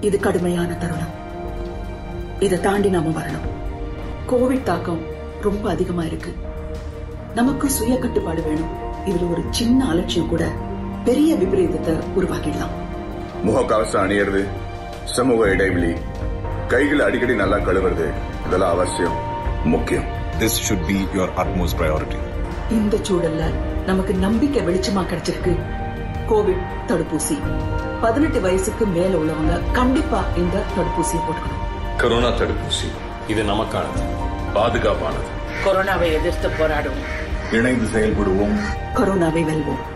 இது கடுமையான தருணம். இதை தாண்டி நாம வரணும். கோவிட் தாக்கம் ரொம்ப அதிகமா இருக்கு. நமக்கு சுய கட்டுப்பாடு வேணும். இதுல ஒரு சின்ன அலட்சியம் கூட பெரிய விபரீதத்தை உருவாக்கிடலாம். முகக்கவசம் அணியறது சமூக இடைவெளி கைகளை அடிக்கடி நல்லா கழுவுறது இதெல்லாம் அவசியம் முக்கியம். This should be your utmost priority. இந்த சூழல்ல நமக்கு நம்பிக்கை வெளிச்சமா கிடைச்சிருக்கு. கோவிட் தடுப்பூசி. பதினெட்டு வயசுக்கு மேல உள்ளவங்க கண்டிப்பா இந்த தடுப்பூசியை போட்டுக்கணும். கொரோனா தடுப்பூசி. இது நமக்கானது. பாதுகாப்பானது. கொரோனாவை எதிர்த்து போராடுவோம். இணைந்து செயல்படுவோம். கொரோனாவை வெல்வோம்.